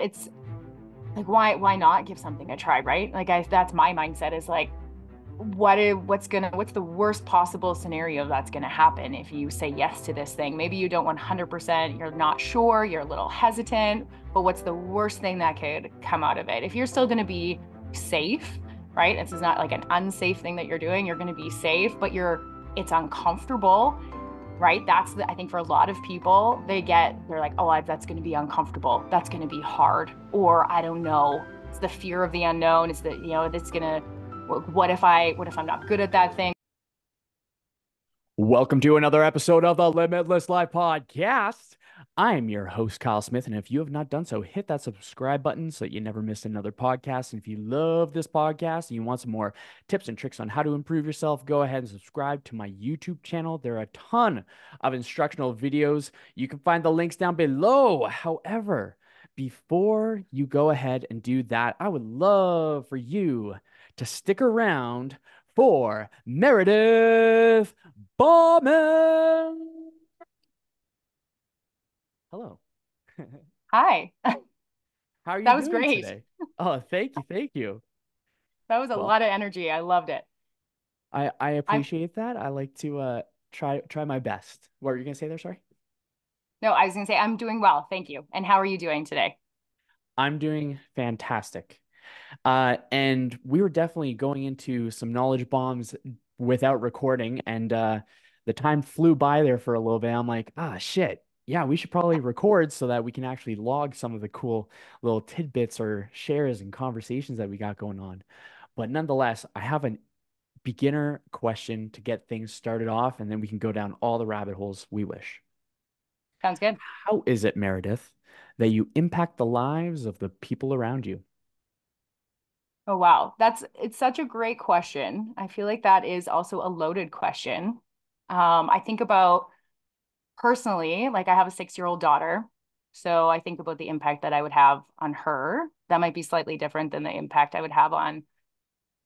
it's like why why not give something a try right? Like I, that's my mindset is like what is what's gonna what's the worst possible scenario that's gonna happen if you say yes to this thing? Maybe you don't 100% you're not sure you're a little hesitant but what's the worst thing that could come out of it? If you're still gonna be safe right? This is not like an unsafe thing that you're doing you're gonna be safe but you're it's uncomfortable right? That's the, i think for a lot of people they get they're like oh that's going to be uncomfortable. That's going to be hard. Or i don't know. It's the fear of the unknown. It's the you know it's going to what if i what if i'm not good at that thing welcome to another episode of the limitless life podcast I'm your host, Kyle Smith. And if you have not done so, hit that subscribe button so that you never miss another podcast. And if you love this podcast and you want some more tips and tricks on how to improve yourself, go ahead and subscribe to my YouTube channel. There are a ton of instructional videos. You can find the links down below. However, before you go ahead and do that, I would love for you to stick around for Meredith Bauman. Hello. Hi. How are you? That was great. Today? Oh, thank you, thank you. That was a well, lot of energy. I loved it. I I appreciate I'm, that. I like to uh try try my best. What were you gonna say there? Sorry. No, I was gonna say I'm doing well, thank you. And how are you doing today? I'm doing fantastic. Uh, and we were definitely going into some knowledge bombs without recording, and uh, the time flew by there for a little bit. I'm like, ah, shit yeah, we should probably record so that we can actually log some of the cool little tidbits or shares and conversations that we got going on. But nonetheless, I have a beginner question to get things started off, and then we can go down all the rabbit holes we wish. Sounds good. How is it, Meredith, that you impact the lives of the people around you? Oh, wow. That's it's such a great question. I feel like that is also a loaded question. Um, I think about personally, like I have a six year old daughter. So I think about the impact that I would have on her. That might be slightly different than the impact I would have on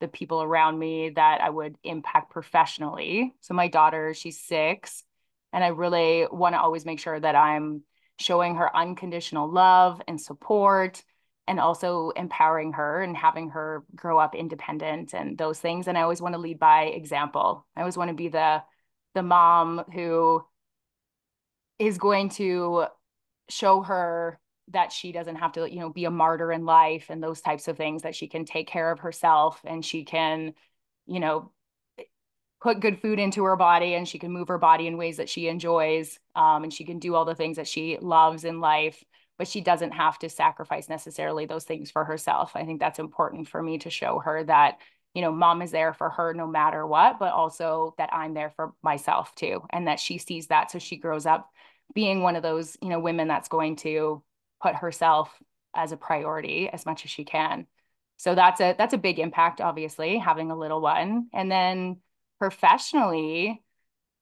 the people around me that I would impact professionally. So my daughter, she's six, and I really want to always make sure that I'm showing her unconditional love and support and also empowering her and having her grow up independent and those things and i always want to lead by example. I always want to be the the mom who is going to show her that she doesn't have to you know be a martyr in life and those types of things that she can take care of herself and she can you know put good food into her body and she can move her body in ways that she enjoys um, and she can do all the things that she loves in life but she doesn't have to sacrifice necessarily those things for herself. I think that's important for me to show her that you know mom is there for her no matter what but also that i'm there for myself too and that she sees that. So she grows up being one of those you know women that's going to put herself as a priority as much as she can. So that's a that's a big impact obviously having a little one. And then professionally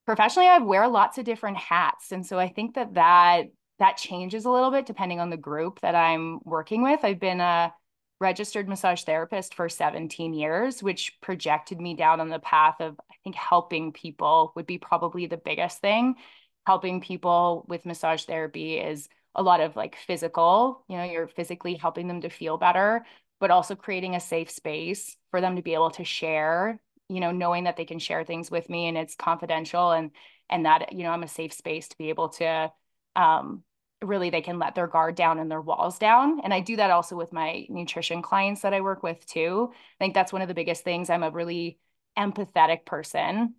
professionally i wear lots of different hats. And so i think that that that changes a little bit depending on the group that i'm working with. I've been a registered massage therapist for 17 years which projected me down on the path of i think helping people would be probably the biggest thing. Helping people with massage therapy is a lot of like physical, you know, you're physically helping them to feel better, but also creating a safe space for them to be able to share, you know, knowing that they can share things with me and it's confidential and and that, you know, I'm a safe space to be able to um really they can let their guard down and their walls down. And I do that also with my nutrition clients that I work with too. I think that's one of the biggest things. I'm a really empathetic person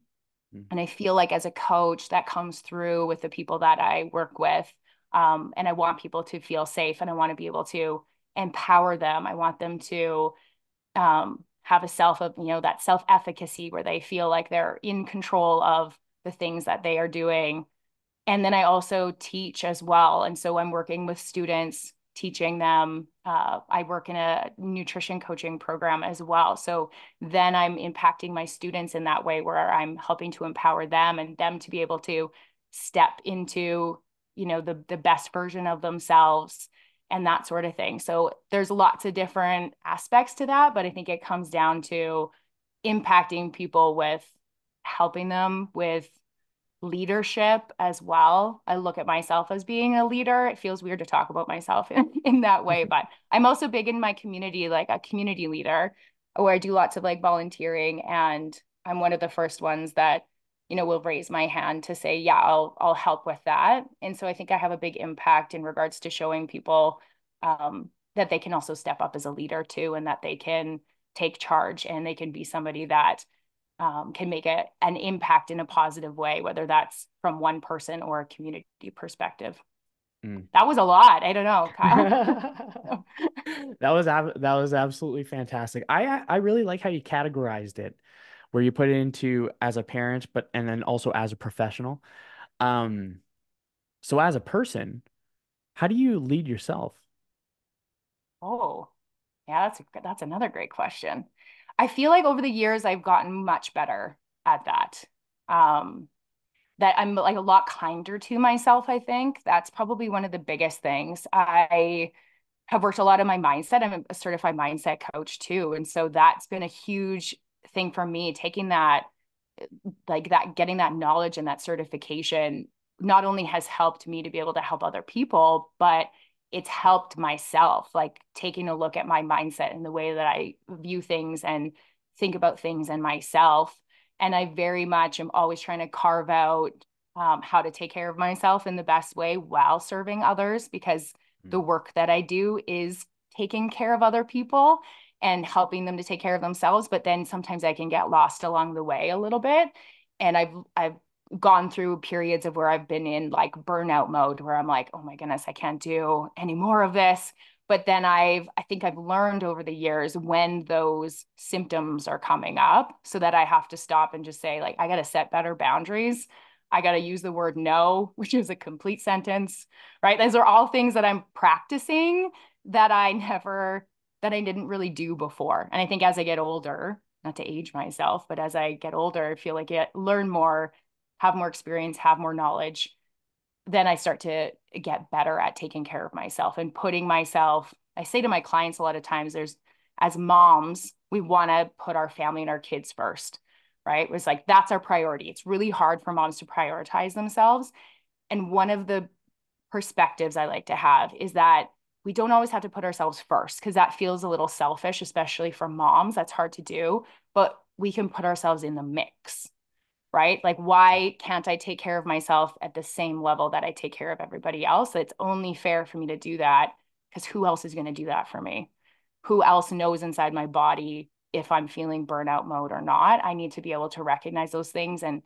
Mm-hmm. And I feel like as a coach, that comes through with the people that I work with. Um, and I want people to feel safe and I want to be able to empower them. I want them to um, have a self of, you know, that self efficacy where they feel like they're in control of the things that they are doing. And then I also teach as well. And so I'm working with students teaching them. Uh, I work in a nutrition coaching program as well. So then I'm impacting my students in that way where I'm helping to empower them and them to be able to step into, you know, the the best version of themselves and that sort of thing. So there's lots of different aspects to that, but I think it comes down to impacting people with helping them with leadership as well. I look at myself as being a leader. It feels weird to talk about myself in, in that way, but I'm also big in my community, like a community leader, where I do lots of like volunteering. And I'm one of the first ones that, you know, will raise my hand to say, yeah, I'll I'll help with that. And so I think I have a big impact in regards to showing people um, that they can also step up as a leader too, and that they can take charge and they can be somebody that um, can make a, an impact in a positive way, whether that's from one person or a community perspective. Mm. That was a lot. I don't know, Kyle. that was that was absolutely fantastic. I I really like how you categorized it, where you put it into as a parent, but and then also as a professional. Um, so as a person, how do you lead yourself? Oh, yeah, that's a, that's another great question. I feel like over the years I've gotten much better at that. Um, that I'm like a lot kinder to myself, I think. That's probably one of the biggest things. I have worked a lot on my mindset. I'm a certified mindset coach too. And so that's been a huge thing for me, taking that, like that, getting that knowledge and that certification not only has helped me to be able to help other people, but it's helped myself, like taking a look at my mindset and the way that I view things and think about things and myself. And I very much am always trying to carve out um, how to take care of myself in the best way while serving others because mm-hmm. the work that I do is taking care of other people and helping them to take care of themselves. But then sometimes I can get lost along the way a little bit. And I've I've gone through periods of where I've been in like burnout mode where I'm like, oh my goodness, I can't do any more of this. But then I've, I think I've learned over the years when those symptoms are coming up so that I have to stop and just say, like, I got to set better boundaries. I got to use the word no, which is a complete sentence, right? Those are all things that I'm practicing that I never, that I didn't really do before. And I think as I get older, not to age myself, but as I get older, I feel like I learn more have more experience, have more knowledge, then I start to get better at taking care of myself and putting myself. I say to my clients a lot of times, there's as moms, we want to put our family and our kids first, right? It's like that's our priority. It's really hard for moms to prioritize themselves. And one of the perspectives I like to have is that we don't always have to put ourselves first because that feels a little selfish, especially for moms. That's hard to do, but we can put ourselves in the mix right? Like, why can't I take care of myself at the same level that I take care of everybody else? It's only fair for me to do that because who else is going to do that for me? Who else knows inside my body if I'm feeling burnout mode or not? I need to be able to recognize those things and,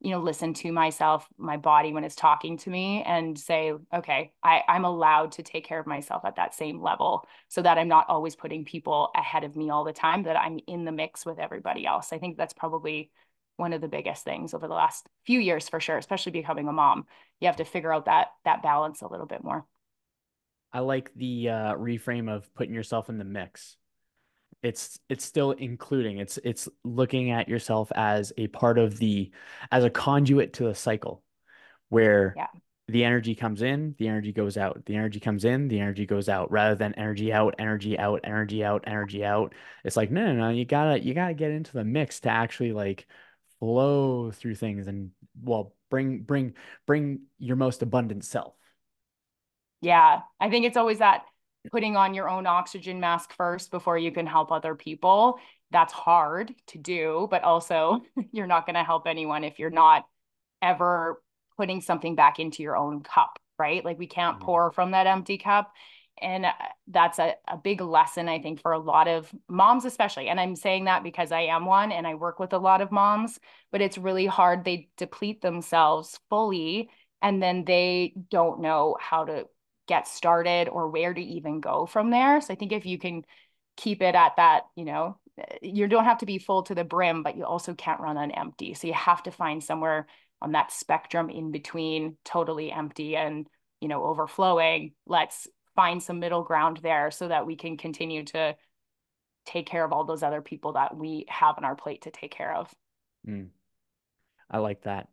you know, listen to myself, my body when it's talking to me and say, okay, I, I'm allowed to take care of myself at that same level so that I'm not always putting people ahead of me all the time, that I'm in the mix with everybody else. I think that's probably one of the biggest things over the last few years for sure, especially becoming a mom. You have to figure out that that balance a little bit more. I like the uh, reframe of putting yourself in the mix. It's it's still including. It's it's looking at yourself as a part of the as a conduit to a cycle where yeah. the energy comes in, the energy goes out. The energy comes in, the energy goes out rather than energy out, energy out, energy out, energy out. It's like no, no, no, you got to you got to get into the mix to actually like flow through things and well bring bring bring your most abundant self. Yeah i think it's always that putting on your own oxygen mask first before you can help other people. That's hard to do but also you're not going to help anyone if you're not ever putting something back into your own cup right? Like we can't mm-hmm. pour from that empty cup and uh, that's a, a big lesson i think for a lot of moms especially and i'm saying that because i am one and i work with a lot of moms but it's really hard. They deplete themselves fully and then they don't know how to get started or where to even go from there. So i think if you can keep it at that you know you don't have to be full to the brim but you also can't run on empty. So you have to find somewhere on that spectrum in between totally empty and you know overflowing. Let's find some middle ground there so that we can continue to take care of all those other people that we have on our plate to take care of. Mm. I like that.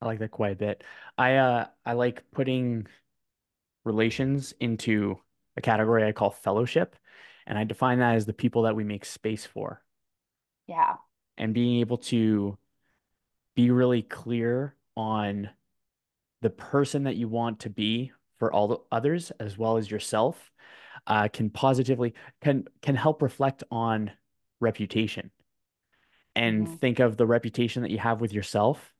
I like that quite a bit. I uh I like putting relations into a category I call fellowship and I define that as the people that we make space for. Yeah. And being able to be really clear on the person that you want to be for all the others as well as yourself uh, can positively can can help reflect on reputation and hmm think of the reputation that you have with yourself,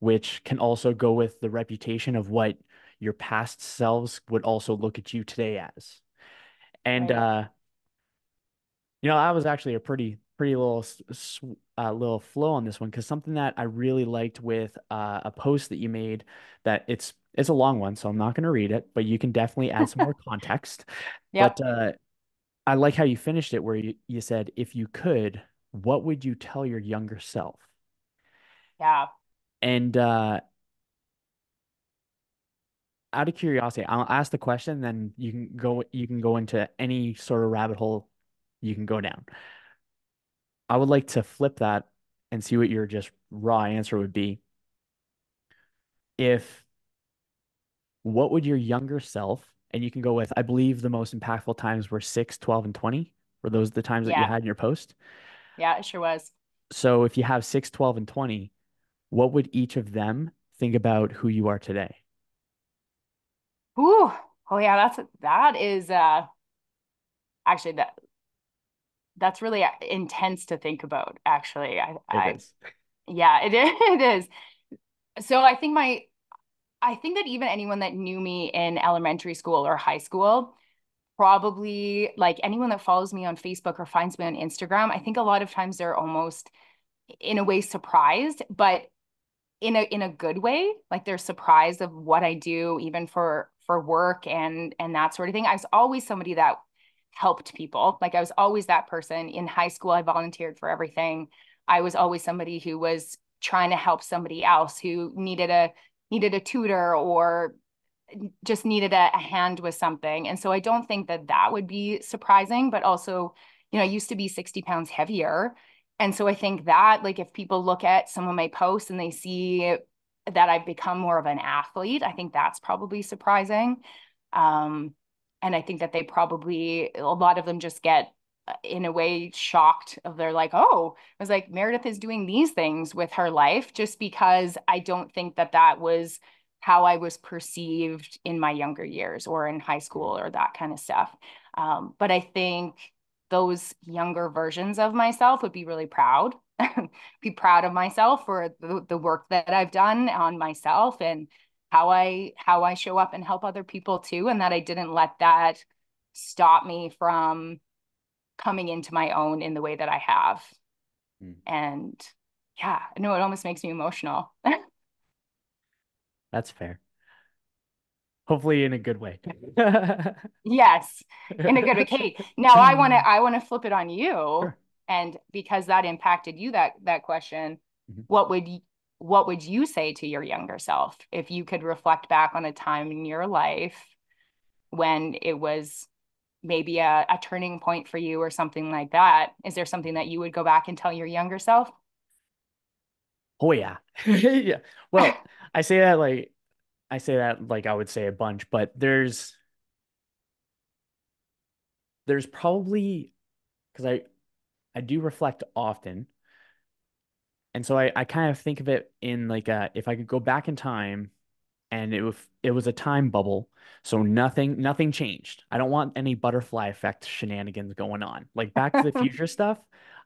which can also go with the reputation of what your past selves would also look at you today as. And Right. uh, you know, that was actually a pretty pretty little uh, little flow on this one because something that I really liked with uh, a post that you made that it's it's a long one, so I'm not going to read it, but you can definitely add some more context. But uh, I like how you finished it where you, you said, if you could, what would you tell your younger self? Yeah. And uh, out of curiosity, I'll ask the question, then you can go you can go into any sort of rabbit hole you can go down. I would like to flip that and see what your just raw answer would be. If what would your younger self, and you can go with, I believe the most impactful times were 6, 12, and 20. Were those the times that you had in your post? Yeah, it sure was. So if you have 6, 12, and 20, what would each of them think about who you are today? Ooh. Oh yeah, that's that is uh actually that that's really uh, intense to think about, actually. I It I is. yeah, it is it is. So I think my I think that even anyone that knew me in elementary school or high school, probably like anyone that follows me on Facebook or finds me on Instagram, I think a lot of times they're almost in a way surprised, but in a in a good way. Like they're surprised of what I do, even for for work and and that sort of thing. I was always somebody that helped people. Like I was always that person. In high school, I volunteered for everything. I was always somebody who was trying to help somebody else who needed a needed a tutor or just needed a, a hand with something. And so I don't think that that would be surprising, but also, you know, I used to be 60 pounds heavier. And so I think that, like, if people look at some of my posts and they see that I've become more of an athlete, I think that's probably surprising. Um, and I think that they probably, a lot of them just get in a way shocked of they're like, oh, I was like, Meredith is doing these things with her life just because I don't think that that was how I was perceived in my younger years or in high school or that kind of stuff. Um, but I think those younger versions of myself would be really proud, be proud of myself for the, the work that I've done on myself and how I how I show up and help other people too, and that I didn't let that stop me from coming into my own in the way that I have. Mm. And yeah, I know it almost makes me emotional. That's fair. Hopefully in a good way. Yes, in a good way. Kate, now I want to I want to flip it on you, Sure. and because that impacted you that that question, Mhm. what would what would you say to your younger self if you could reflect back on a time in your life when it was maybe a, a turning point for you or something like that? Is there something that you would go back and tell your younger self? Oh yeah. Yeah. Well, I say that like I say that like I would say a bunch, but there's there's probably because I I do reflect often. And so I, I kind of think of it in like a if I could go back in time and it was it was a time bubble, so nothing nothing changed. I don't want any butterfly effect shenanigans going on. Like Back to the Future stuff,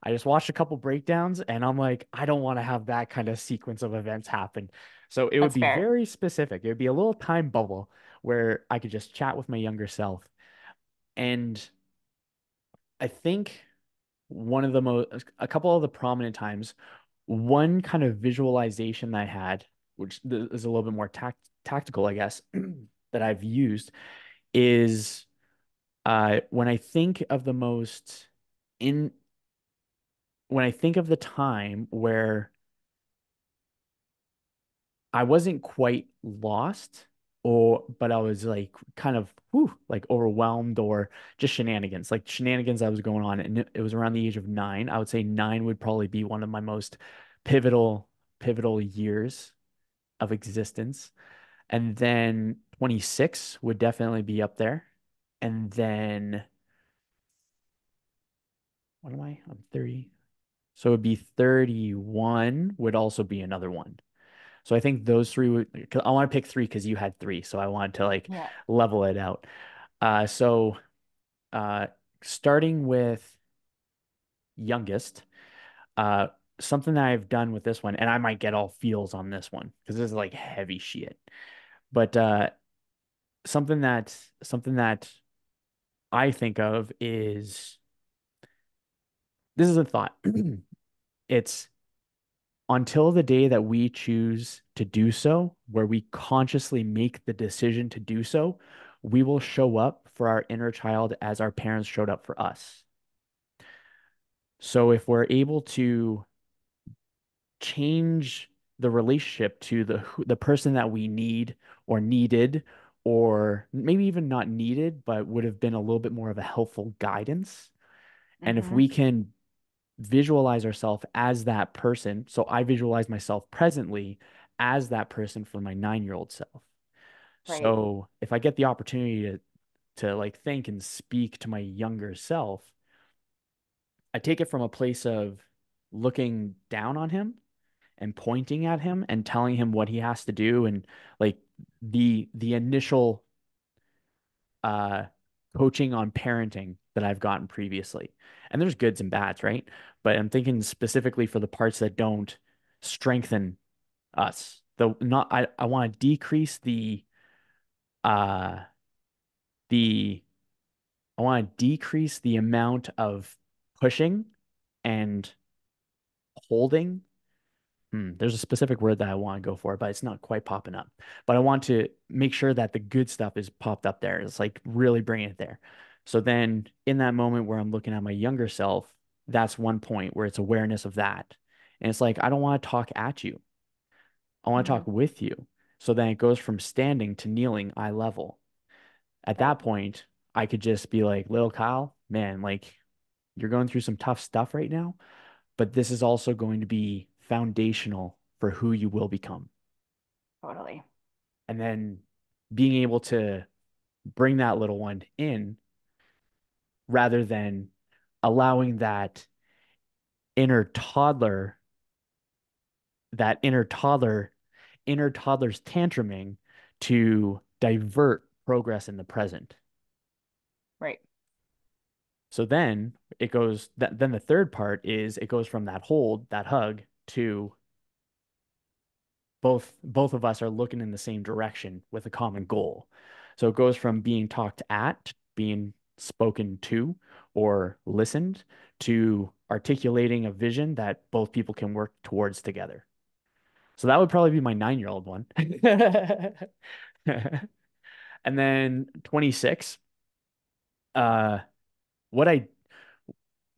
I just watched a couple breakdowns and I'm like, I don't want to have that kind of sequence of events happen. So it would be fair. very specific. It would be a little time bubble where I could just chat with my younger self. And I think one of the most a couple of the prominent times one kind of visualization that I had, which is a little bit more tact tactical, I guess, that I've used is uh, when I think of the most in when I think of the time where I wasn't quite lost or but I was like kind of whew, like overwhelmed or just shenanigans, like shenanigans that was going on. And it was around the age of nine. I would say nine would probably be one of my most pivotal, pivotal years of existence. And then 26 would definitely be up there. And then what am I? I'm 30. So it'd be 31 would also be another one. So I think those three would, I want to pick three because you had three. So I wanted to like Yeah. level it out. Uh, so uh, starting with youngest, uh, something that I've done with this one, and I might get all feels on this one because this is like heavy shit. But uh, something that something that I think of is this is a thought. It's until the day that we choose to do so, where we consciously make the decision to do so, we will show up for our inner child as our parents showed up for us. So if we're able to change the relationship to the the person that we need or needed or maybe even not needed but would have been a little bit more of a helpful guidance and if Mm-hmm. we can visualize ourselves as that person so i visualize myself presently as that person for my 9-year-old self Right. so if i get the opportunity to to like think and speak to my younger self i take it from a place of looking down on him and pointing at him and telling him what he has to do and like the the initial uh coaching on parenting that I've gotten previously. And there's goods and bads, right? But I'm thinking specifically for the parts that don't strengthen us. The not I, I want to decrease the uh the I want to decrease the amount of pushing and holding Hmm, there's a specific word that I want to go for, but it's not quite popping up. But I want to make sure that the good stuff is popped up there. It's like really bringing it there. So then in that moment where I'm looking at my younger self, that's one point where it's awareness of that. And it's like, I don't want to talk at you. I want to Mm-hmm. talk with you. So then it goes from standing to kneeling eye level. At that point, I could just be like, little Kyle, man, like you're going through some tough stuff right now but this is also going to be foundational for who you will become. Totally. And then being able to bring that little one in rather than allowing that inner toddler, that inner toddler, inner toddler's tantruming to divert progress in the present. Right. So then it goes, that, then the third part is it goes from that hold, that hug to both both of us are looking in the same direction with a common goal. So it goes from being talked at being spoken to or listened to articulating a vision that both people can work towards together. So that would probably be my nine-year-old one. And then 26, uh, what I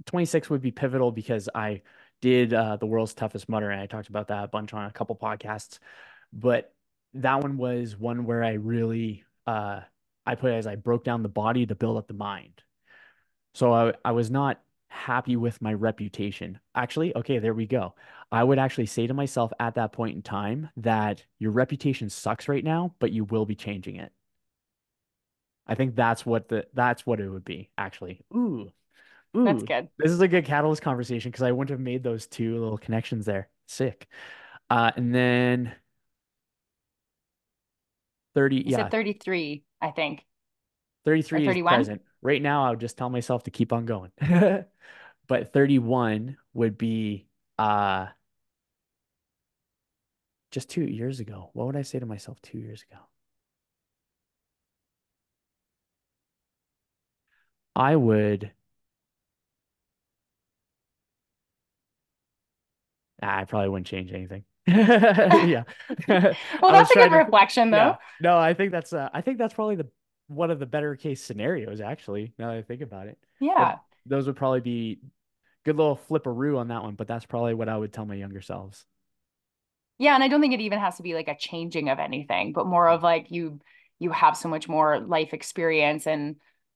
26 would be pivotal because I did uh, the world's toughest mudder and I talked about that a bunch on a couple podcasts. But that one was one where I really uh, I put it as I broke down the body to build up the mind. So I I was not happy with my reputation. Actually, okay, there we go. I would actually say to myself at that point in time that your reputation sucks right now, but you will be changing it. I think that's what the that's what it would be, actually. Ooh, That's good. This is a good catalyst conversation because I wouldn't have made those two little connections there. Sick. Uh, and then 30, You yeah, 33, I think, 33 is 31. present. Right now, I would just tell myself to keep on going. But 31 would be uh just two years ago. What would I say to myself two years ago? I would, I probably wouldn't change anything. Yeah. Well, that's a good to, reflection, yeah. though. No, I think that's uh, I think that's probably the one of the better case scenarios, actually, now that I think about it. But Yeah. those would probably be good little flipperoo on that one, but that's probably what I would tell my younger selves. Yeah, and I don't think it even has to be like a changing of anything, but more of like you you have so much more life experience and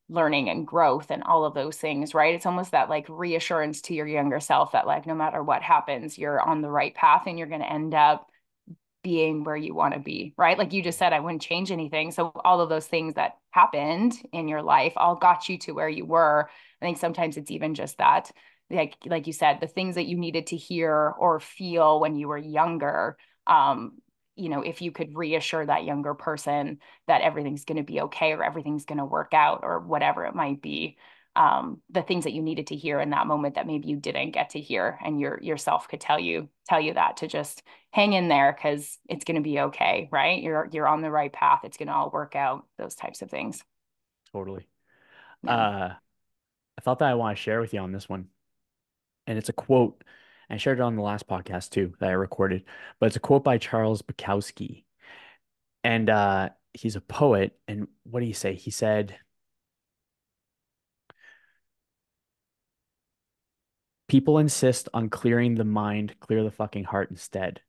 learning and growth and all of those things, right? It's almost that like reassurance to your younger self that like no matter what happens, you're on the right path and you're going to end up being where you want to be, right? Like you just said, I wouldn't change anything. So all of those things that happened in your life all got you to where you were. I think sometimes it's even just that, like like you said, the things that you needed to hear or feel when you were younger, um, you know, if you could reassure that younger person that everything's going to be okay or everything's going to work out or whatever it might be, um, the things that you needed to hear in that moment that maybe you didn't get to hear and your yourself could tell you tell you that to just hang in there because it's going to be okay right? You're you're on the right path. It's going to all work out those types of things. Totally. Yeah. uh i thought that i want to share with you on this one. And it's a quote I shared it on the last podcast too that I recorded, but it's a quote by Charles Bukowski. And uh, he's a poet. And what did he say? He said, People insist on clearing the mind, clear the fucking heart instead.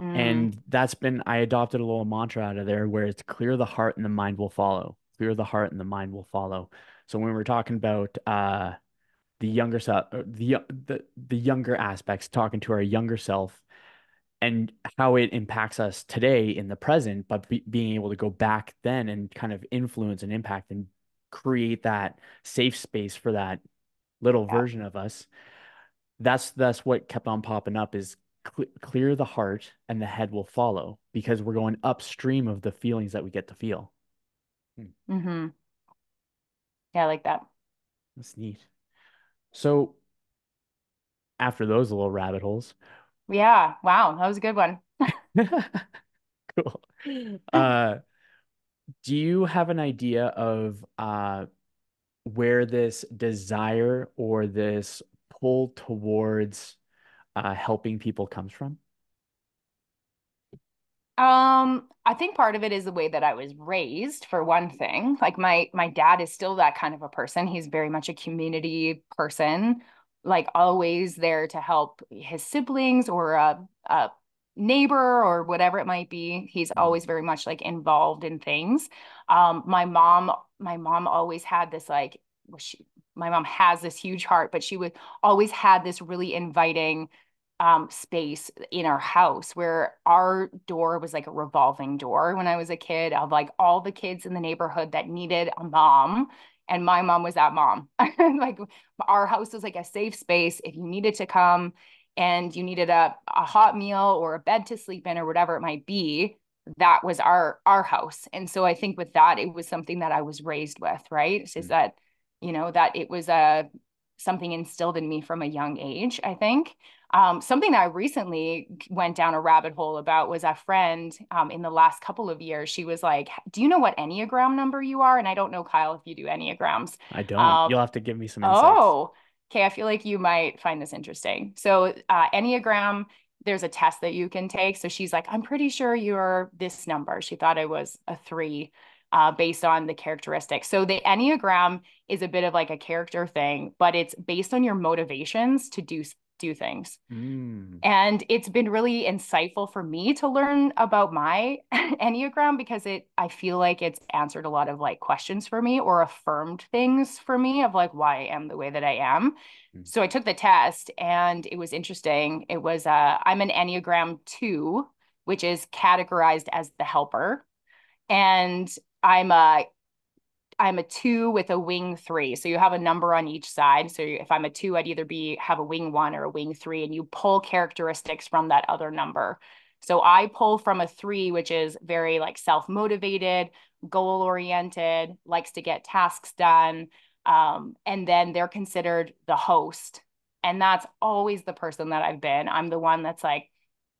Mm. And that's been, I adopted a little mantra out of there where it's clear the heart and the mind will follow. Clear the heart and the mind will follow. So when we're talking about, uh, the younger self, uh, the the the younger aspects, talking to our younger self, and how it impacts us today in the present, but be, being able to go back then and kind of influence and impact and create that safe space for that little yeah. version of us. That's that's what kept on popping up is cl- clear the heart and the head will follow because we're going upstream of the feelings that we get to feel. Hmm. Mm-hmm. Yeah, I like that. That's neat. So after those little rabbit holes. Yeah. Wow. That was a good one. cool. Uh, do you have an idea of uh, where this desire or this pull towards uh, helping people comes from? Um, I think part of it is the way that I was raised, for one thing. Like my my dad is still that kind of a person. He's very much a community person, like always there to help his siblings or a, a neighbor or whatever it might be. He's mm-hmm. always very much like involved in things. Um, my mom, my mom always had this like well, she my mom has this huge heart, but she would always had this really inviting um, space in our house where our door was like a revolving door when I was a kid of like all the kids in the neighborhood that needed a mom. And my mom was that mom. like our house was like a safe space. If you needed to come and you needed a, a hot meal or a bed to sleep in or whatever it might be, that was our our house. And so I think with that, it was something that I was raised with, right? Is mm-hmm. that, you know, that it was a something instilled in me from a young age, I think. Um, something that I recently went down a rabbit hole about was a friend um, in the last couple of years. She was like, Do you know what Enneagram number you are? And I don't know, Kyle, if you do Enneagrams. I don't. Um, You'll have to give me some insights. Oh, okay. I feel like you might find this interesting. So, uh, Enneagram, there's a test that you can take. So she's like, I'm pretty sure you're this number. She thought I was a three. Uh, based on the characteristics. So the Enneagram is a bit of like a character thing, but it's based on your motivations to do do things. Mm. And it's been really insightful for me to learn about my Enneagram because it I feel like it's answered a lot of like questions for me or affirmed things for me of like why I am the way that I am. Mm. So I took the test and it was interesting. It was uh I'm an Enneagram 2, which is categorized as the helper. And I'm a I'm a two with a wing three. So you have a number on each side. So if I'm a two, I'd either be have a wing one or a wing three, and you pull characteristics from that other number. So I pull from a three, which is very like self motivated, goal oriented, likes to get tasks done. Um, and then they're considered the host. And that's always the person that I've been. I'm the one that's like,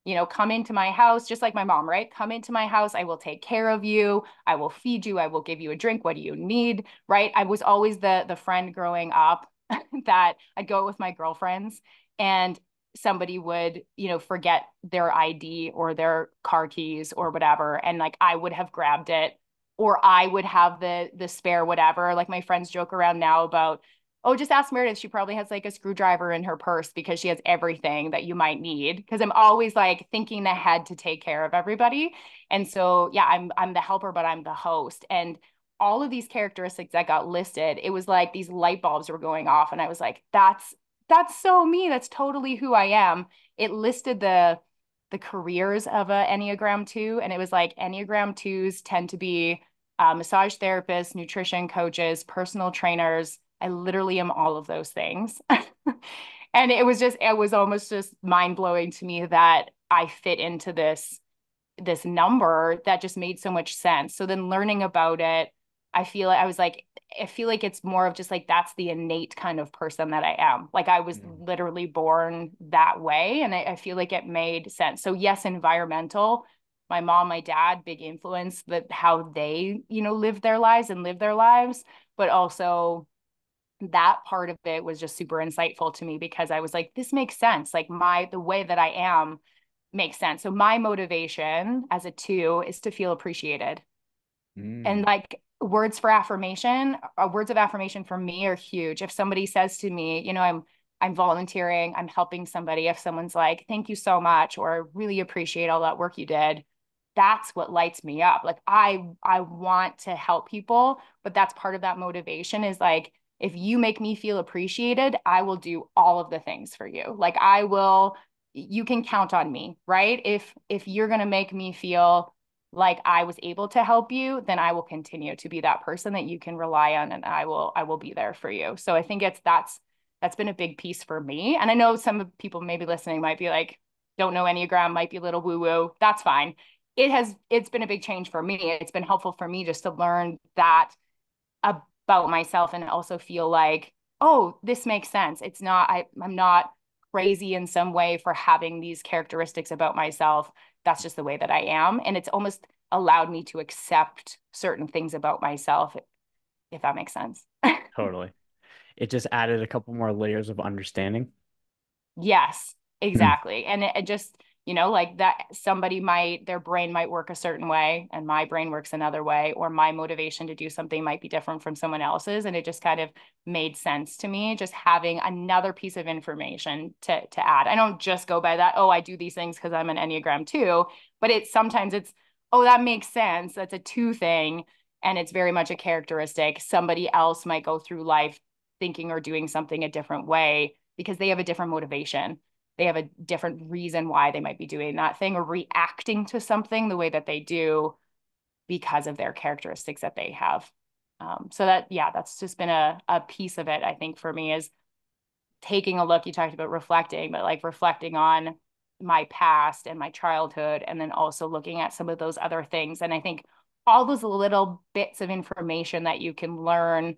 you know, come into my house, just like my mom, right? Come into my house. I will take care of you. I will feed you. I will give you a drink. What do you need? Right. I was always the the friend growing up that I'd go with my girlfriends and somebody would, you know, forget their ID or their car keys or whatever. And like I would have grabbed it or I would have the the spare whatever. Like my friends joke around now about oh, just ask Meredith. She probably has like a screwdriver in her purse because she has everything that you might need. Because I'm always like thinking ahead to take care of everybody. And so, yeah, I'm I'm the helper, but I'm the host. And all of these characteristics that got listed, it was like these light bulbs were going off, and I was like, that's that's so me. That's totally who I am. It listed the the careers of a Enneagram two, and it was like Enneagram twos tend to be uh, massage therapists, nutrition coaches, personal trainers I literally am all of those things. and it was just, it was almost just mind blowing to me that I fit into this this number that just made so much sense. So then learning about it, I feel I was like, I feel like it's more of just like that's the innate kind of person that I am. Like I was mm. literally born that way. And I, I, feel like it made sense. So yes, environmental. My mom, my dad, big influence that how they, you know, live their lives and live their lives, but also that part of it was just super insightful to me because I was like, this makes sense. Like my the way that I am makes sense. So my motivation as a two is to feel appreciated. Mm. And like words for affirmation, uh, words of affirmation for me are huge. If somebody says to me, you know, I'm I'm volunteering, I'm helping somebody, if someone's like, thank you so much, or I really appreciate all that work you did, that's what lights me up. Like I I want to help people, but that's part of that motivation is like if you make me feel appreciated, I will do all of the things for you. Like I will you can count on me, right? If if you're going to make me feel like I was able to help you, then I will continue to be that person that you can rely on and I will I will be there for you. So I think it's that's that's been a big piece for me. And I know some of people maybe listening might be like don't know Enneagram, might be a little woo woo. That's fine. It has it's been a big change for me. It's been helpful for me just to learn that about myself and also feel like, "Oh, this makes sense. It's not I I'm not crazy in some way for having these characteristics about myself that's just the way that I am. And it's almost allowed me to accept certain things about myself, if that makes sense. totally. It just added a couple more layers of understanding. Yes, hmm. exactly. and it, it just, you know like that somebody might their brain might work a certain way and my brain works another way or my motivation to do something might be different from someone else's and it just kind of made sense to me just having another piece of information to to add. I don't just go by that oh i do these things because i'm an enneagram 2 but it's sometimes it's oh that makes sense. That's a two thing and it's very much a characteristic. Somebody else might go through life thinking or doing something a different way because they have a different motivation they have a different reason why they might be doing that thing or reacting to something the way that they do because of their characteristics that they have. Um, so that, yeah, that's just been a, a piece of it, I think, for me is taking a look. You talked about reflecting, but like reflecting on my past and my childhood, and then also looking at some of those other things. And I think all those little bits of information that you can learn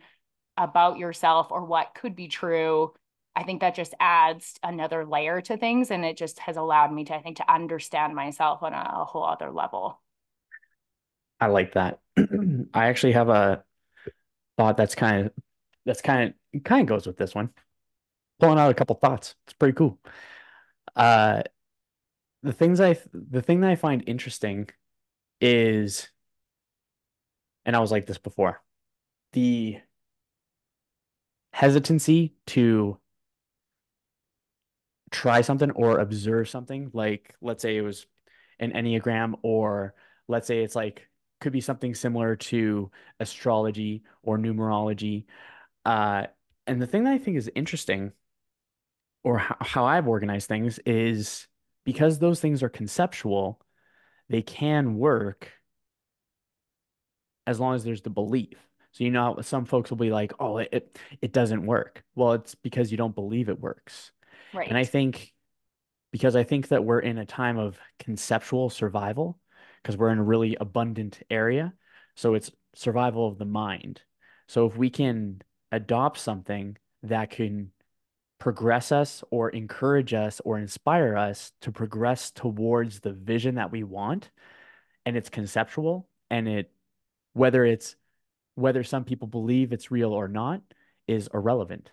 about yourself or what could be true I think that just adds another layer to things. And it just has allowed me to, I think, to understand myself on a, a whole other level. I like that. I actually have a thought that's kind of, that's kind of, kind of goes with this one. Pulling out a couple thoughts. It's pretty cool. Uh, the things I, the thing that I find interesting is, and I was like this before, the hesitancy to try something or observe something like let's say it was an enneagram or let's say it's like could be something similar to astrology or numerology. Uh, and the thing that i think is interesting or how, how i've organized things is because those things are conceptual they can work as long as there's the belief. So you know some folks will be like oh it it doesn't work. Well it's because you don't believe it works Right. And I think because I think that we're in a time of conceptual survival because we're in a really abundant area. So it's survival of the mind. So if we can adopt something that can progress us or encourage us or inspire us to progress towards the vision that we want and it's conceptual and it whether it's whether some people believe it's real or not is irrelevant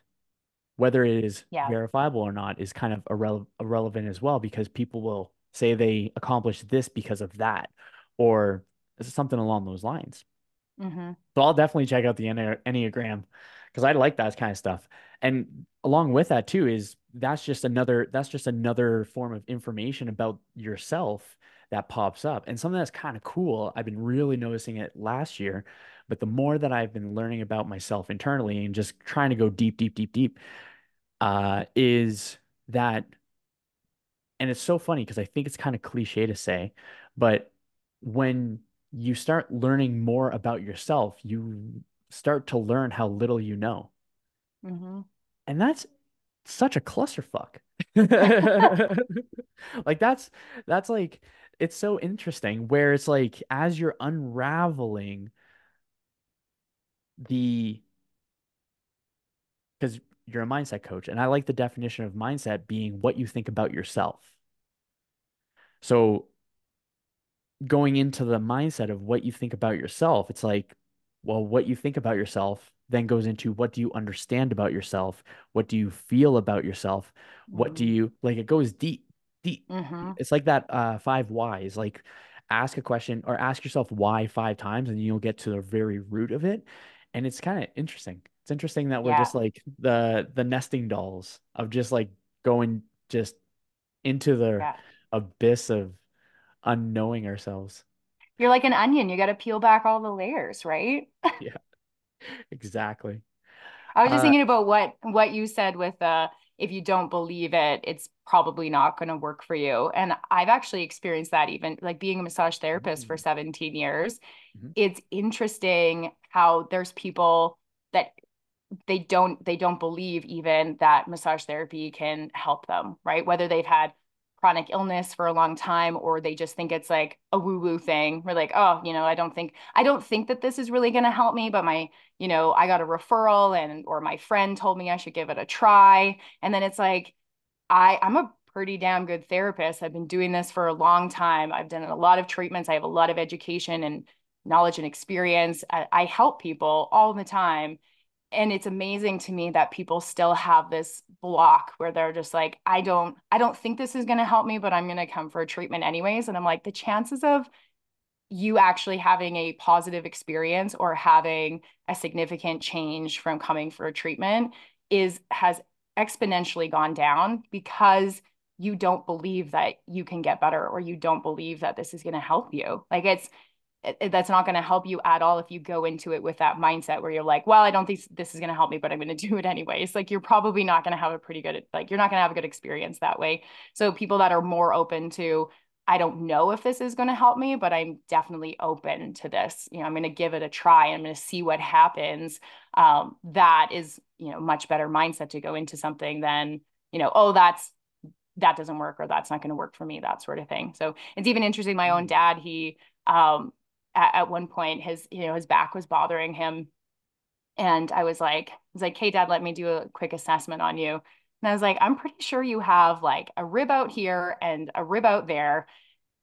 whether it is yeah. verifiable or not is kind of irrele- irrelevant as well because people will say they accomplished this because of that or something along those lines. Mm-hmm. So I'll definitely check out the Enneagram because I like that kind of stuff. And along with that too is that's just another that's just another form of information about yourself that pops up and something that's kind of cool. I've been really noticing it last year, but the more that I've been learning about myself internally and just trying to go deep, deep, deep, deep, uh, is that, and it's so funny because I think it's kind of cliche to say, but when you start learning more about yourself, you start to learn how little you know. Mm-hmm. And that's such a clusterfuck. like that's that's like it's so interesting where it's like as you're unraveling the because you're a mindset coach and I like the definition of mindset being what you think about yourself. So going into the mindset of what you think about yourself, it's like, well, what you think about yourself then goes into what do you understand about yourself? What do you feel about yourself? What do Mm. you like? It goes deep, deep. Mm-hmm. It's like that uh, five whys. Like ask a question or ask yourself why five times, and you'll get to the very root of it. And it's kind of interesting. It's interesting that we're Yeah. just like the the nesting dolls of just like going just into the Yeah. abyss of unknowing ourselves. You're like an onion. You got to peel back all the layers, right? Yeah, exactly. I was just Uh, thinking about what what you said with uh if you don't believe it, it's probably not going to work for you. And I've actually experienced that even like being a massage therapist for mm, 17 years. mhm, It's interesting how there's people that they don't they don't believe even that massage therapy can help them, right? Whether they've had chronic illness for a long time or they just think it's like a woo-woo thing. We're like, oh, you know, I don't think I don't think that this is really going to help me, but my, you know, I got a referral and or my friend told me I should give it a try. And then it's like I I'm a pretty damn good therapist. I've been doing this for a long time. I've done a lot of treatments. I have a lot of education and knowledge and experience. I, I help people all the time and it's amazing to me that people still have this block where they're just like i don't i don't think this is going to help me but i'm going to come for a treatment anyways. And i'm like the chances of you actually having a positive experience or having a significant change from coming for a treatment is has exponentially gone down because you don't believe that you can get better or you don't believe that this is going to help you. Like it's it, that's not going to help you at all if you go into it with that mindset where you're like, well, I don't think this is going to help me, but I'm going to do it anyways. Like you're probably not going to have a pretty good, like you're not going to have a good experience that way. So people that are more open to, I don't know if this is going to help me, but I'm definitely open to this. You know, I'm going to give it a try. I'm going to see what happens. Um, that is, you know, much better mindset to go into something than, you know, oh, that's that doesn't work or that's not going to work for me, that sort of thing. So it's even interesting. My own mm, dad, he um, at, at one point his you know his back was bothering him. And i was like i was like hey dad let me do a quick assessment on you. And i was like i'm pretty sure you have like a rib out here and a rib out there.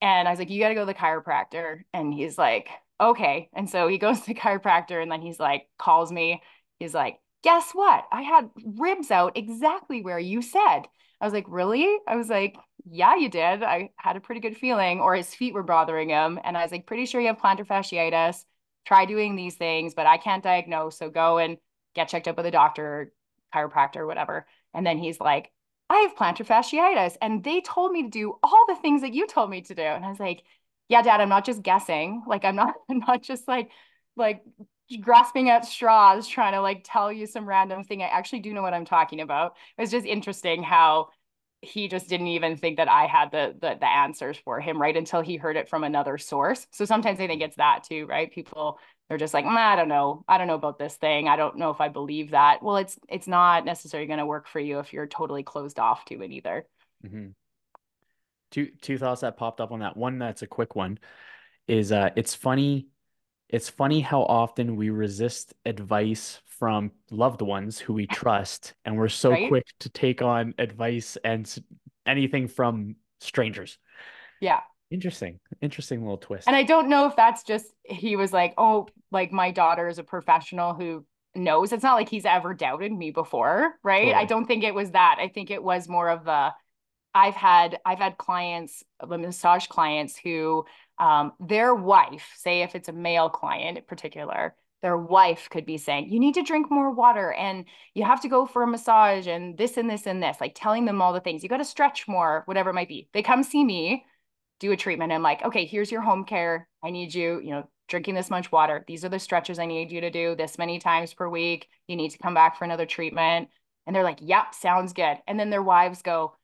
And i was like you got to go to the chiropractor. And he's like okay. And so he goes to the chiropractor and then he's like calls me. He's like guess what? I had ribs out exactly where you said i was like really i was like yeah, you did. I had a pretty good feeling, or his feet were bothering him. And I was like, pretty sure you have plantar fasciitis. Try doing these things, but I can't diagnose. So go and get checked up with a doctor, chiropractor, whatever. And then he's like, I have plantar fasciitis. And they told me to do all the things that you told me to do. And I was like, yeah, dad, I'm not just guessing. Like, I'm not, I'm not just like, like grasping at straws trying to like tell you some random thing. I actually do know what I'm talking about. It was just interesting how he just didn't even think that I had the, the the answers for him, right? Until he heard it from another source. So sometimes I think it's that too, right? People they're just like, mm, I don't know, I don't know about this thing. I don't know if I believe that. Well, it's it's not necessarily going to work for you if you're totally closed off to it either. mhm. Two two thoughts that popped up on that. One that's a quick one is uh it's funny it's funny how often we resist advice from loved ones who we trust and we're so Right? quick to take on advice and anything from strangers. Yeah. Interesting. Interesting little twist. And. I don't know if that's just he was like, oh, like my daughter is a professional who knows. It's not like he's ever doubted me before, right? I don't think it was that. I think it was more of the I've had I've had clients, massage clients who um, their wife, say if it's a male client in particular, their wife could be saying, "You need to drink more water, and you have to go for a massage, and this and this and this," like telling them all the things. You got to stretch more, whatever it might be. They come see me, do a treatment. And I'm like, "Okay, here's your home care. I need you, you know, drinking this much water. These are the stretches I need you to do this many times per week. You need to come back for another treatment." And they're like, "Yep, sounds good." And then their wives go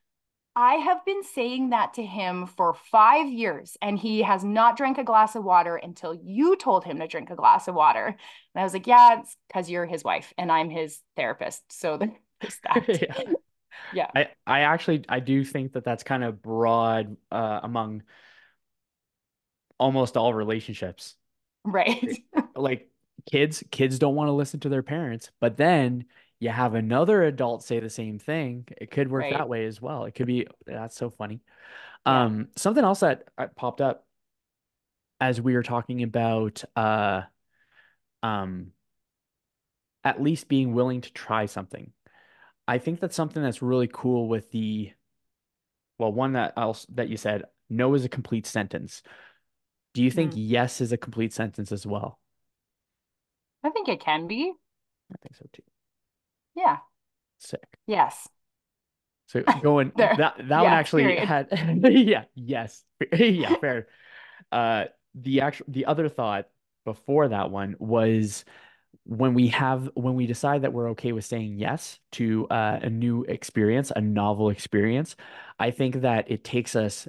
I have been saying that to him for five years, and he has not drank a glass of water until you told him to drink a glass of water. And I was like, Yeah, it's because you're his wife and I'm his therapist. So there's that. Yeah. Yeah. I I actually I do think that that's kind of broad uh among almost all relationships. Right. like kids, kids don't want to listen to their parents, but then you have another adult say the same thing. It could work Right. that way as well. It could be that's so funny. Yeah. Um, something else that uh, popped up as we were talking about uh um at least being willing to try something. I think that's something that's really cool with the well, one that else that you said, no is a complete sentence. Do you think Mhm. yes is a complete sentence as well? I think it can be. I think so too. Yeah. Sick. Yes. So going that that one actually period. had yeah, yes. Yeah, fair. Uh the actual the other thought before that one was when we have when we decide that we're okay with saying yes to uh, a new experience, a novel experience, I think that it takes us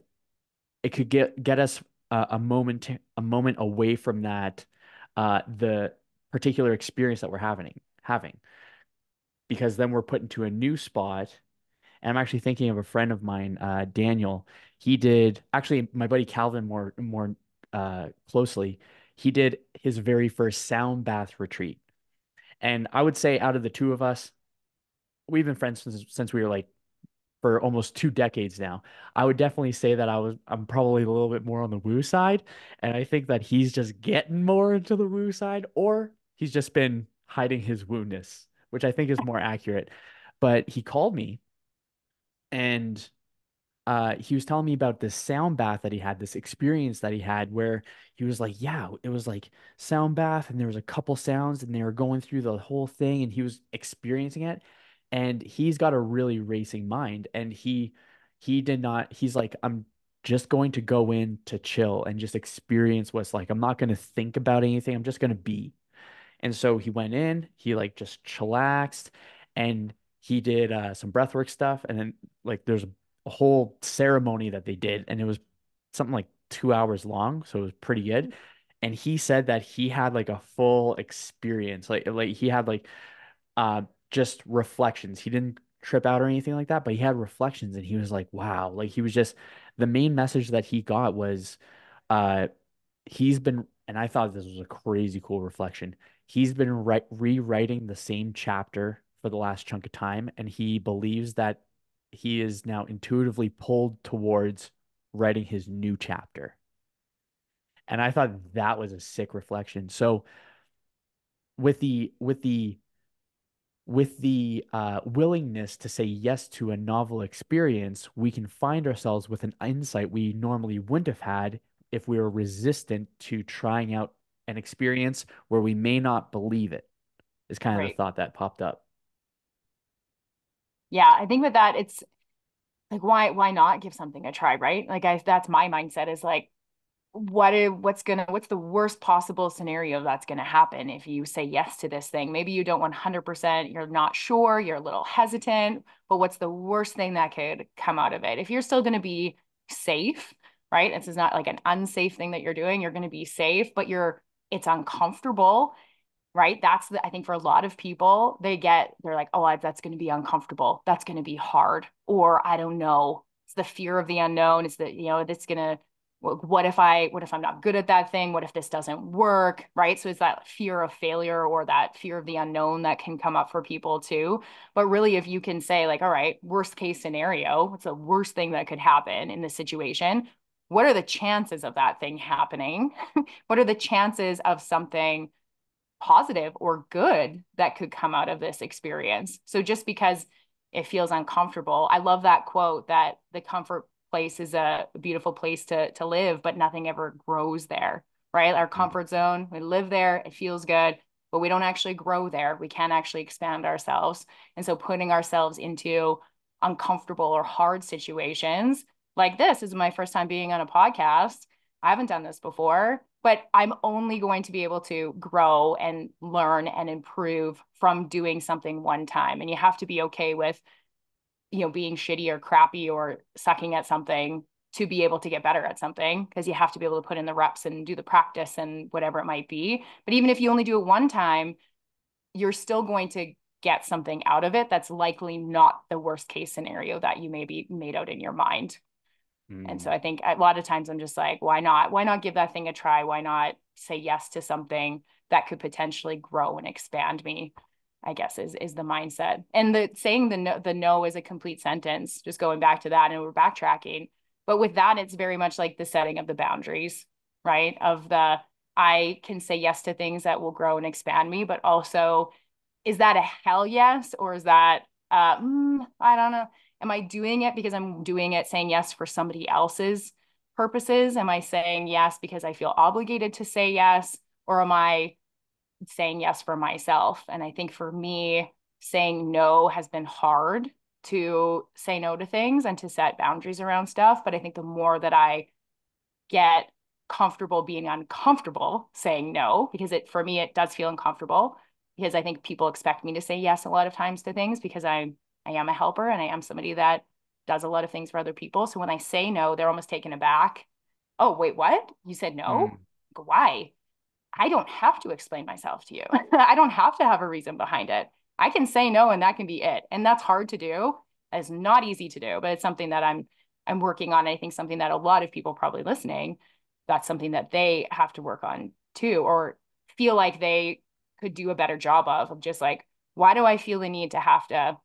it could get get us a, a moment a moment away from that uh the particular experience that we're having having because then we're put into a new spot and I'm actually thinking of a friend of mine, uh, Daniel. He did actually my buddy Calvin more more uh, closely. He did his very first sound bath retreat, and I would say out of the two of us, we've been friends since since we were like for almost two decades now. I would definitely say that I was I'm probably a little bit more on the woo side, and I think that he's just getting more into the woo side, or he's just been hiding his woo-ness, which I think is more accurate. But he called me and uh, he was telling me about this sound bath that he had, this experience that he had where he was like, yeah, it was like sound bath and there was a couple sounds and they were going through the whole thing and he was experiencing it. And he's got a really racing mind and he he did not he's like, I'm just going to go in to chill and just experience what's like. I'm not going to think about anything. I'm just going to be. And so he went in, he like just chillaxed and he did uh, some breathwork stuff. And then like there's a whole ceremony that they did, and it was something like two hours long. So it was pretty good. And he said that he had like a full experience. Like like he had like uh just reflections. He didn't trip out or anything like that, but he had reflections and he was like, wow. Like he was just the main message that he got was uh he's been and I thought this was a crazy cool reflection. He's been right rewriting the same chapter for the last chunk of time, and he believes that he is now intuitively pulled towards writing his new chapter. And I thought that was a sick reflection. So with the with the with the uh, willingness to say yes to a novel experience, we can find ourselves with an insight we normally wouldn't have had if we were resistant to trying out an experience where we may not believe it, is kind of Right. the thought that popped up. Yeah, I think with that, it's like why why not give something a try, right? Like I that's my mindset is like what is what's gonna what's the worst possible scenario that's gonna happen if you say yes to this thing? Maybe you don't 100%, you're not sure, you're a little hesitant, but what's the worst thing that could come out of it? If you're still gonna be safe, right? This is not like an unsafe thing that you're doing, you're gonna be safe, but you're it's uncomfortable right? That's the, I think for a lot of people, they get, they're like, oh, I, that's going to be uncomfortable. That's going to be hard. Or I don't know. It's the fear of the unknown. It's the, you know, that's going to, what if I, what if I'm not good at that thing? What if this doesn't work? Right. So it's that fear of failure or that fear of the unknown that can come up for people too. But really, if you can say, like, all right, worst case scenario, what's the worst thing that could happen in this situation? What are the chances of that thing happening? what are the chances of something positive or good that could come out of this experience. So just because it feels uncomfortable, I love that quote that the comfort place is a beautiful place to to live, but nothing ever grows there, right? Our mm. comfort zone, we live there, it feels good, but we don't actually grow there. We can't actually expand ourselves. And so putting ourselves into uncomfortable or hard situations like this, is my first time being on a podcast. I haven't done this before but I'm only going to be able to grow and learn and improve from doing something one time. And you have to be okay with, you know, being shitty or crappy or sucking at something to be able to get better at something because you have to be able to put in the reps and do the practice and whatever it might be. But even if you only do it one time, you're still going to get something out of it that's likely not the worst case scenario that you maybe made out in your mind. Mm. And so I think a lot of times I'm just like, why not? Why not give that thing a try? Why not say yes to something that could potentially grow and expand me? I guess is is the mindset. And the saying the no, the no is a complete sentence, just going back to that and we're backtracking. But with that, it's very much like the setting of the boundaries, right? Of the I can say yes to things that will grow and expand me, but also is that a hell yes or is that uh mm, I don't know. Am I doing it because I'm doing it saying yes for somebody else's purposes? Am I saying yes because I feel obligated to say yes or am I saying yes for myself. And I think for me, saying no has been hard to say no to things and to set boundaries around stuff. But I think the more that I get comfortable being uncomfortable saying no, because it for me, it does feel uncomfortable because I think people expect me to say yes a lot of times to things because I I am a helper and I am somebody that does a lot of things for other people. So when I say no, they're almost taken aback. Oh, wait, what? You said no? Mm. Why? I don't have to explain myself to you. I don't have to have a reason behind it. I can say no and that can be it. And that's hard to do. It's not easy to do, but it's something that I'm I'm working on. I think something that a lot of people probably listening, that's something that they have to work on too, or feel like they could do a better job of, of just like, why do I feel the need to have to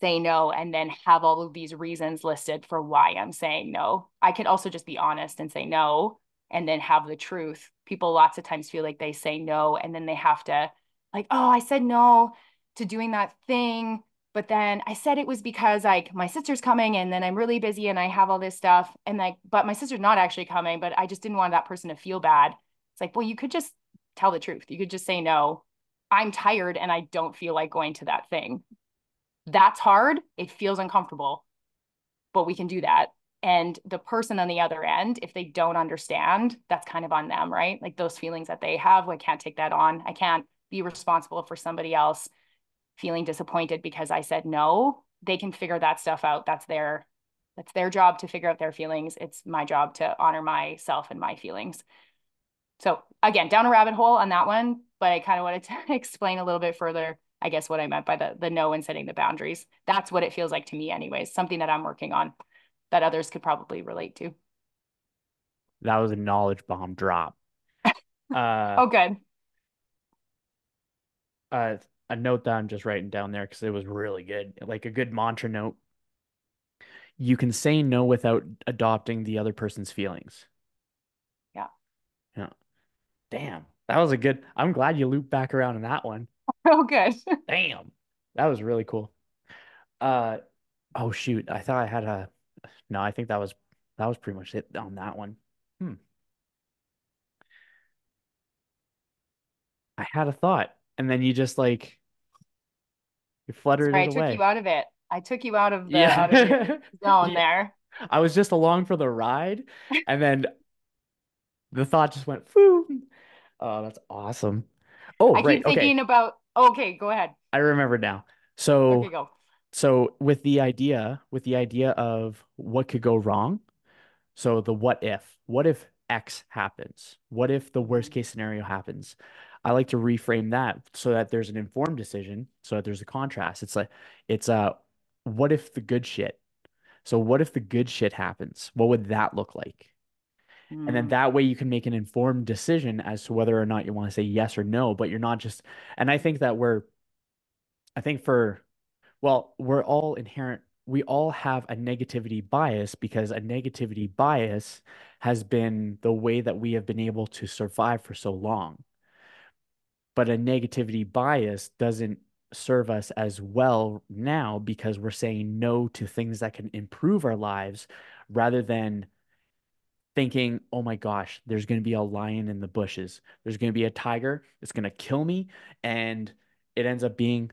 say no and then have all of these reasons listed for why I'm saying no? I could also just be honest and say no and then have the truth. People lots of times feel like they say no and then they have to like, oh, I said no to doing that thing, but then I said it was because like my sister's coming and then I'm really busy and I have all this stuff and like but my sister's not actually coming, but I just didn't want that person to feel bad. It's like, well, you could just tell the truth. You could just say no. I'm tired and I don't feel like going to that thing. That's hard. It feels uncomfortable, but we can do that. And the person on the other end if they don't understand that's kind of on them right? Like those feelings that they have i can't take that on. I can't be responsible for somebody else feeling disappointed because i said no. They can figure that stuff out. That's their that's their job to figure out their feelings. It's my job to honor myself and my feelings. So again down a rabbit hole on that one but i kind of wanted to explain a little bit further i guess what i meant by the the no and setting the boundaries that's what it feels like to me anyways something that i'm working on that others could probably relate to. That was a knowledge bomb drop. Uh, oh, good. Uh, a note that I'm just writing down there because it was really good, like a good mantra note. You can say no without adopting the other person's feelings. Yeah. Yeah. Damn. That was a good. I'm glad you looped back around in that one. Oh, good. Damn. That was really cool. Uh, oh shoot. I thought I had a no, I think that was that was pretty much it on that one. Hmm. I had a thought, and then you just like you fluttered Sorry, it I away. took you out of it. I took you out of the yeah. out of zone yeah. there. I was just along for the ride, and then the thought just went, "Foo!" Oh, that's awesome. Oh, I right. keep thinking okay. about. Okay, go ahead. I remember now. So okay, go so with the idea with the idea of what could go wrong so the what if what if x happens what if the worst case scenario happens i like to reframe that so that there's an informed decision so that there's a contrast it's like it's uh what if the good shit so what if the good shit happens what would that look like mm. and then hmm. that way you can make an informed decision as to whether or not you want to say yes or no but you're not just and i think that we're i think for well, we're all inherent, we all have a negativity bias because a negativity bias has been the way that we have been able to survive for so long. But a negativity bias doesn't serve us as well now because we're saying no to things that can improve our lives rather than thinking, oh my gosh, there's going to be a lion in the bushes. There's going to be a tiger. It's going to kill me. And it ends up being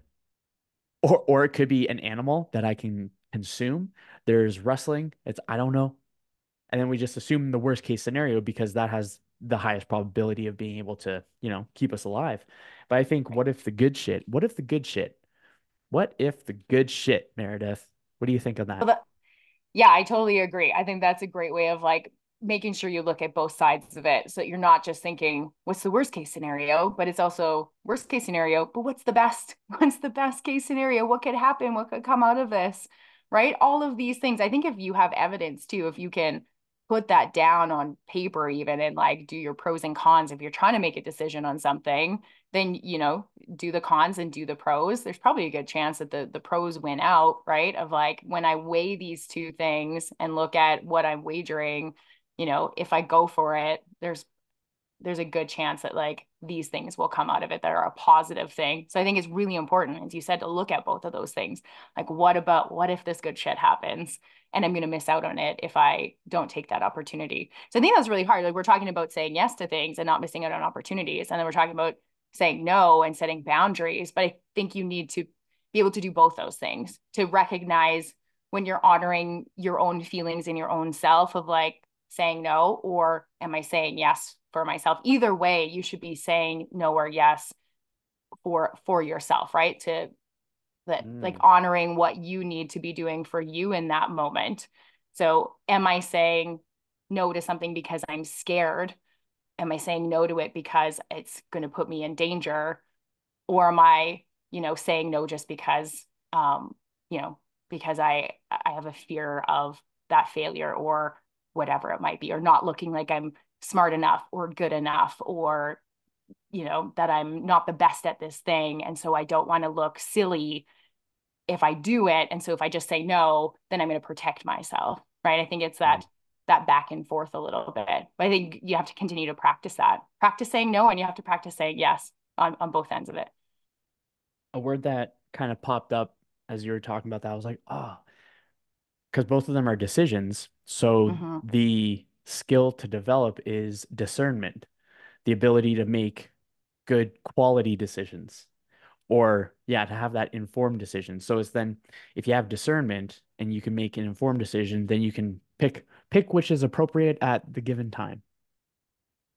or or it could be an animal that I can consume. There's wrestling. It's I don't know. And then we just assume the worst case scenario because that has the highest probability of being able to, you know, keep us alive. But I think what if the good shit? What if the good shit? What if the good shit, Meredith? What do you think of that? Well, that yeah, I totally agree. I think that's a great way of like making sure you look at both sides of it so that you're not just thinking what's the worst case scenario? But it's also worst case scenario but what's the best? What's the best case scenario? What could happen? What could come out of this? Right? All of these things. I think if you have evidence too, if you can put that down on paper even and like do your pros and cons if you're trying to make a decision on something then you know do the cons and do the pros. There's probably a good chance that the the pros win out right? Of like when i weigh these two things and look at what i'm wagering you know if i go for it there's there's a good chance that like these things will come out of it that are a positive thing. So I think it's really important, as you said, to look at both of those things. Like, what about what if this good shit happens and I'm going to miss out on it if I don't take that opportunity? So I think that's really hard. Like, we're talking about saying yes to things and not missing out on opportunities. And then we're talking about saying no and setting boundaries. But I think you need to be able to do both those things to recognize when you're honoring your own feelings and your own self of like saying no, or am I saying yes for myself? Either way you should be saying no or yes for for yourself right? To that mm. like honoring what you need to be doing for you in that moment. So am i saying no to something because i'm scared? Am i saying no to it because it's going to put me in danger? Or am i you know saying no just because um you know because i i have a fear of that failure or whatever it might be or not looking like i'm smart enough or good enough or you know that i'm not the best at this thing. And so i don't want to look silly if i do it. And so if i just say no then i'm going to protect myself right? I think it's that mm-hmm. that back and forth a little bit. But i think you have to continue to practice that. Practice saying no and you have to practice saying yes on, on both ends of it. A word that kind of popped up as you were talking about that i was like oh because both of them are decisions. So mm-hmm. the skill to develop is discernment, the ability to make good quality decisions or yeah to have that informed decision. So it's then if you have discernment and you can make an informed decision then you can pick pick which is appropriate at the given time.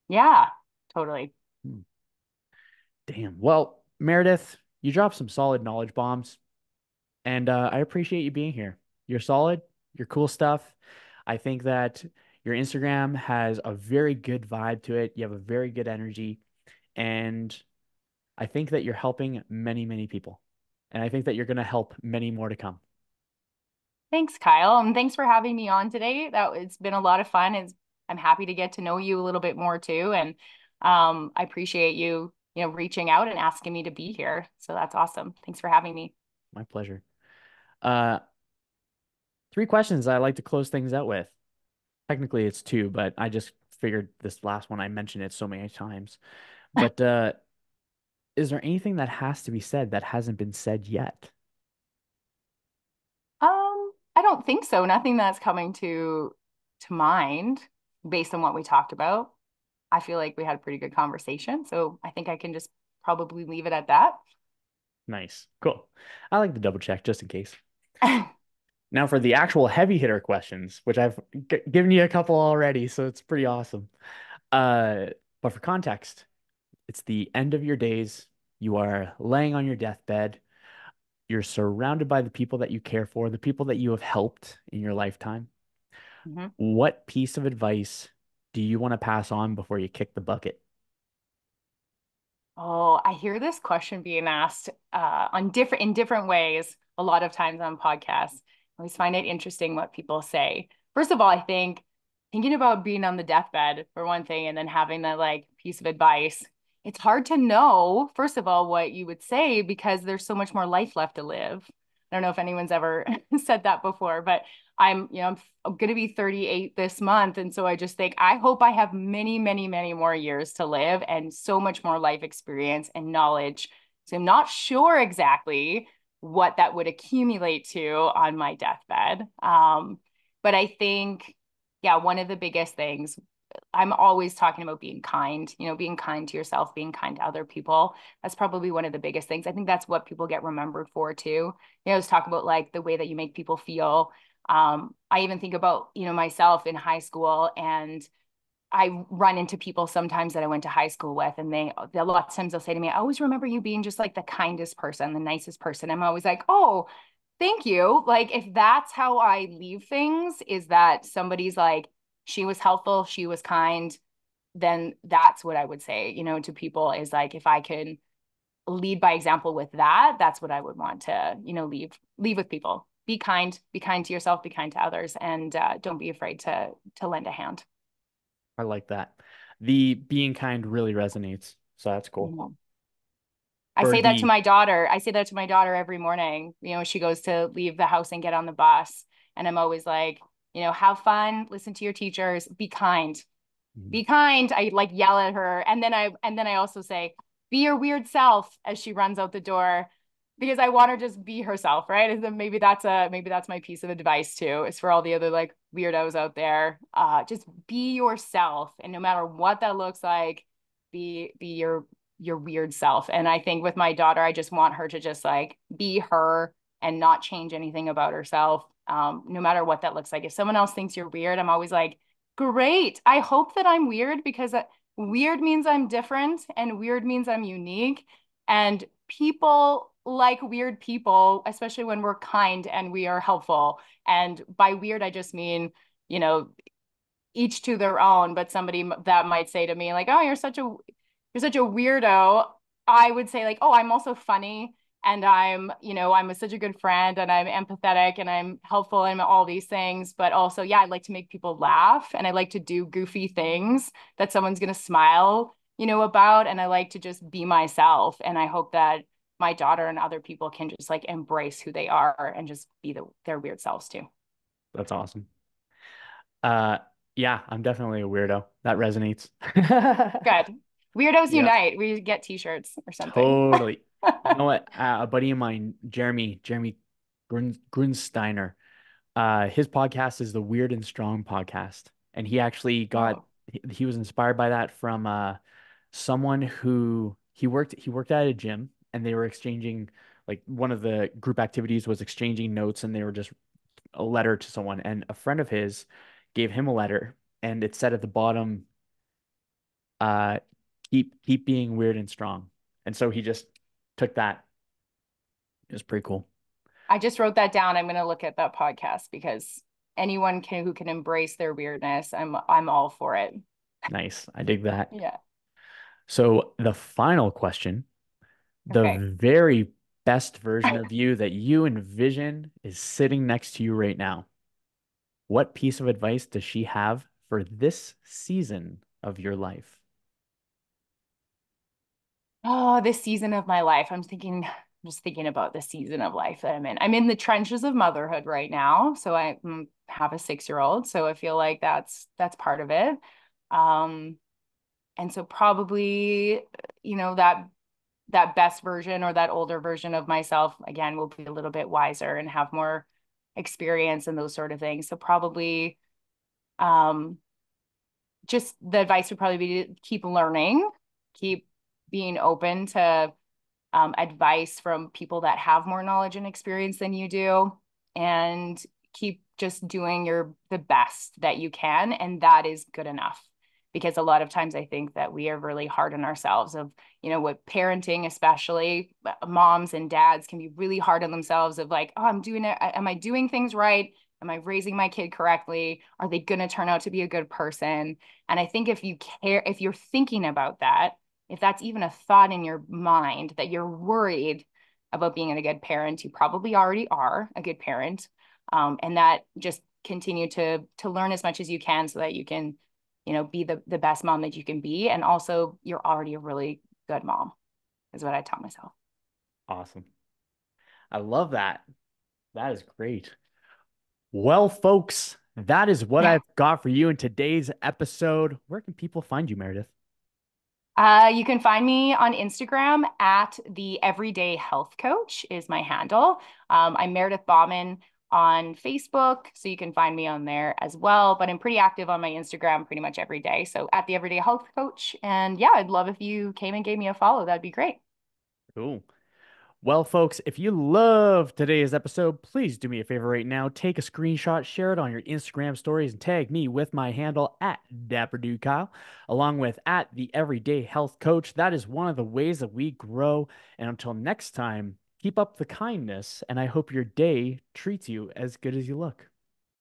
Yeah totally. Hmm. damn. Well meredith you dropped some solid knowledge bombs and uh, i appreciate you being here. You're solid you're cool stuff i think that your Instagram has a very good vibe to it. You have a very good energy. And I think that you're helping many, many people. And I think that you're going to help many more to come. Thanks, Kyle. And thanks for having me on today. That it's been a lot of fun. It's, I'm happy to get to know you a little bit more too. And um, I appreciate you, you know, reaching out and asking me to be here. So that's awesome. Thanks for having me. My pleasure. Uh, three questions I like to close things out with. Technically, it's two, but I just figured this last one I mentioned it so many times. But uh, is there anything that has to be said that hasn't been said yet? Um, I don't think so. Nothing that's coming to to mind based on what we talked about. I feel like we had a pretty good conversation, so I think I can just probably leave it at that. Nice. Cool. I like to double check just in case. Now for the actual heavy hitter questions, which I've g- given you a couple already, so it's pretty awesome. Uh, but for context, it's the end of your days. You are laying on your deathbed. You're surrounded by the people that you care for, the people that you have helped in your lifetime. Mm-hmm. What piece of advice do you want to pass on before you kick the bucket? Oh, I hear this question being asked uh, on different in different ways a lot of times on podcasts always find it interesting what people say. First of all, I think thinking about being on the deathbed for one thing, and then having that like piece of advice, it's hard to know, first of all, what you would say because there's so much more life left to live. I don't know if anyone's ever said that before, but I'm, you know, I'm, going to be 38 this month. And so I just think, I hope I have many, many, many more years to live and so much more life experience and knowledge. So I'm not sure exactly what that would accumulate to on my deathbed. Um, but I think, yeah, one of the biggest things I'm always talking about being kind, you know, being kind to yourself, being kind to other people. That's probably one of the biggest things. I think that's what people get remembered for too. You know, let's talk about like the way that you make people feel. Um, I even think about, you know, myself in high school and I run into people sometimes that I went to high school with, and they a lot of times they'll say to me, "I always remember you being just like the kindest person, the nicest person." I'm always like, "Oh, thank you." Like if that's how I leave things, is that somebody's like, "She was helpful, she was kind," then that's what I would say, you know, to people is like if I can lead by example with that, that's what I would want to, you know, leave leave with people. be kind, be kind to yourself, be kind to others, and uh, don't be afraid to to lend a hand. I like that. The being kind really resonates. So that's cool. Mm-hmm. I say that to my daughter. I say that to my daughter every morning. You know, she goes to leave the house and get on the bus. And I'm always like, you know, have fun, listen to your teachers, be kind. Mm-hmm. Be kind. I like yell at her. And then I and then I also say, be your weird self as she runs out the door because I want her to just be herself, right? And then maybe that's a maybe that's my piece of advice too. Is for all the other like weirdos out there, uh, just be yourself, and no matter what that looks like, be be your your weird self. And I think with my daughter, I just want her to just like be her and not change anything about herself, um, no matter what that looks like. If someone else thinks you're weird, I'm always like, great. I hope that I'm weird because uh, weird means I'm different, and weird means I'm unique. And people like weird people, especially when we're kind and we are helpful. And by weird, I just mean, you know, each to their own, but somebody that might say to me, like, oh, you're such a you're such a weirdo. I would say, like, oh, I'm also funny and I'm, you know, I'm a, such a good friend and I'm empathetic and I'm helpful and all these things. But also, yeah, I like to make people laugh and I like to do goofy things that someone's gonna smile, you know, about. And I like to just be myself. And I hope that my daughter and other people can just like embrace who they are and just be the, their weird selves too. That's awesome. Uh, yeah, I'm definitely a weirdo. That resonates. Good. Weirdos yeah. unite. We get t-shirts or something. Totally. you know what? Uh, a buddy of mine, Jeremy, Jeremy Grun- Grunsteiner, uh, his podcast is the Weird and Strong podcast, and he actually got oh. he, he was inspired by that from uh someone who he worked he worked at a gym and they were exchanging like one of the group activities was exchanging notes and they were just a letter to someone and a friend of his gave him a letter and it said at the bottom uh keep keep being weird and strong and so he just took that. It was pretty cool. I just wrote that down. I'm going to look at that podcast because anyone can who can embrace their weirdness i'm i'm all for it. Nice. I dig that. Yeah. So the final question the okay. very best version of you that you envision is sitting next to you right now. What piece of advice does she have for this season of your life? Oh, this season of my life. I'm thinking, I'm just thinking about the season of life that I'm in. I'm in the trenches of motherhood right now. So I mm, have a six year old. So I feel like that's that's part of it. Um, and so probably, you know, that that best version or that older version of myself again will be a little bit wiser and have more experience and those sort of things. So probably um just the advice would probably be to keep learning keep being open to um, advice from people that have more knowledge and experience than you do and keep just doing your the best that you can and that is good enough because a lot of times I think that we are really hard on ourselves of, you know, with parenting, especially uh, moms and dads can be really hard on themselves of like, oh, I'm doing it. Am I doing things right? Am I raising my kid correctly? Are they going to turn out to be a good person? And I think if you care, if you're thinking about that, if that's even a thought in your mind that you're worried about being a good parent, you probably already are a good parent. Um, and that just continue to to learn as much as you can so that you can you know, be the, the best mom that you can be. And also, you're already a really good mom, is what I taught myself. Awesome. I love that. That is great. Well, folks, that is what yeah. I've got for you in today's episode. Where can people find you, Meredith? Uh, you can find me on Instagram at the Everyday Health Coach is my handle. Um, I'm Meredith Bauman on Facebook. So you can find me on there as well. But I'm pretty active on my Instagram pretty much every day. So at the Everyday Health Coach. And yeah, I'd love if you came and gave me a follow. That'd be great. Cool. Well, folks, if you love today's episode, please do me a favor right now. Take a screenshot, share it on your Instagram stories, and tag me with my handle at Dapper Kyle, along with at the Everyday Health Coach. That is one of the ways that we grow. And until next time, Keep up the kindness, and I hope your day treats you as good as you look.